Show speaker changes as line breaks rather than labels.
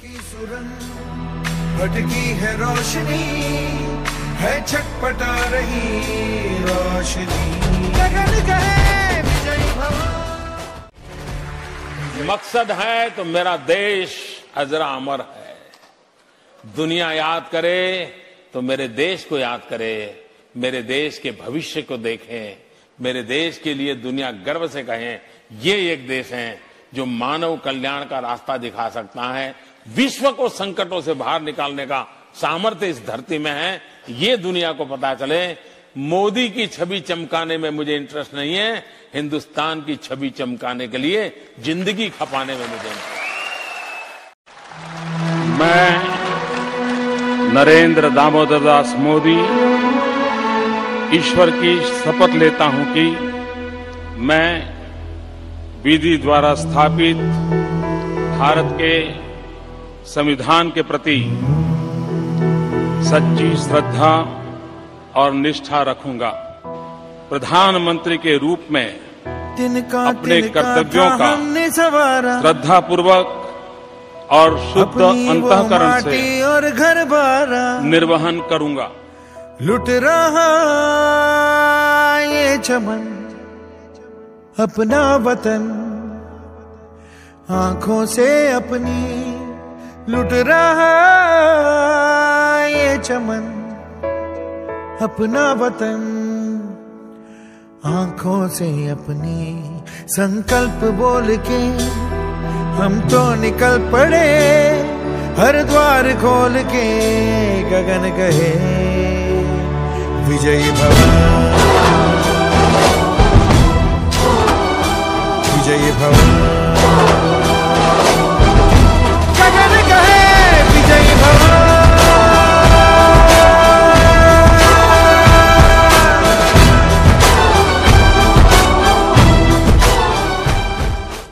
की सुरंग। भटकी है रोशनी, है छटपटा रही रोशनी।
मकसद है तो मेरा देश अजरा अमर है। दुनिया याद करे तो मेरे देश को याद करे, मेरे देश के भविष्य को देखें, मेरे देश के लिए दुनिया गर्व से कहें, ये एक देश है जो मानव कल्याण का रास्ता दिखा सकता है विश्व को संकटों से बाहर निकालने का सामर्थ्य इस धरती में है। ये दुनिया को पता चले, मोदी की छवि चमकाने में मुझे इंटरेस्ट नहीं है, हिंदुस्तान की छवि चमकाने के लिए, ज़िंदगी खपाने में मुझे मैं नरेंद्र दामोदर दास मोदी, ईश्वर की शपथ लेता हूँ कि मैं विधि द्वारा स्थापित भारत के संविधान के प्रति सच्ची श्रद्धा और निष्ठा रखूँगा। प्रधानमंत्री के रूप में
तिनका
अपने कर्तव्यों का श्रद्धा पूर्वक और शुद्ध अंतकरण से
और घर बारा।
निर्वहन करूँगा।
लुट रहा ये चमन अपना वतन आँखों से अपनी लुट रहा ये चमन, अपना वतन। आँखों से अपनी संकल्प बोल के हम तो निकल पड़े, हर द्वार खोल के गगन कहे विजय भवन। विजय भव